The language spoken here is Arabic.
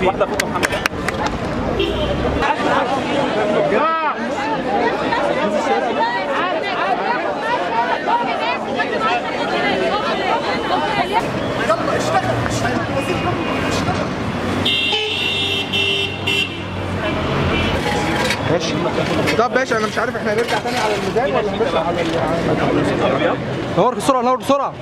فيه واحدة فوق محمد ماشي طب باشا أنا مش عارف إحنا هنرجع تاني على الميدان ولا هنرجع على ال- نور بسرعة نور بسرعة